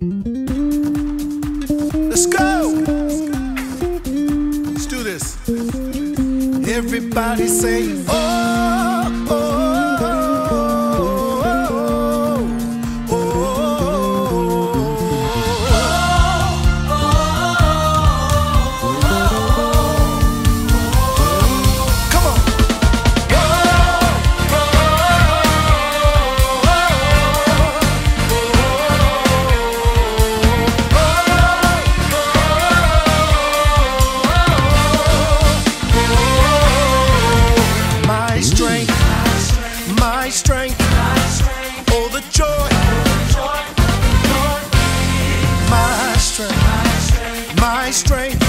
Let's go! Let's do this. Everybody say, oh! my strength.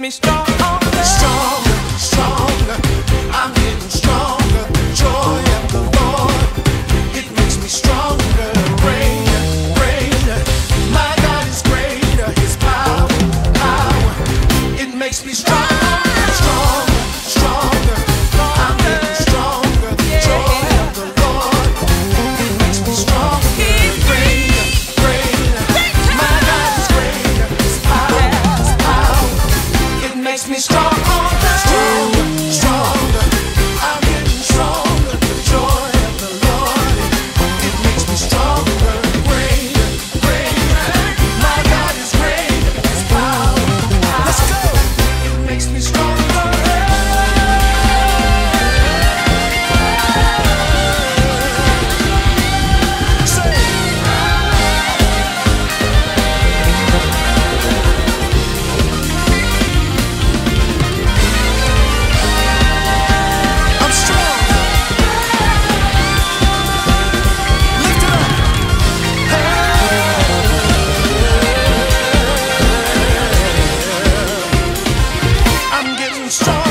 makes me strong. me strong. strong.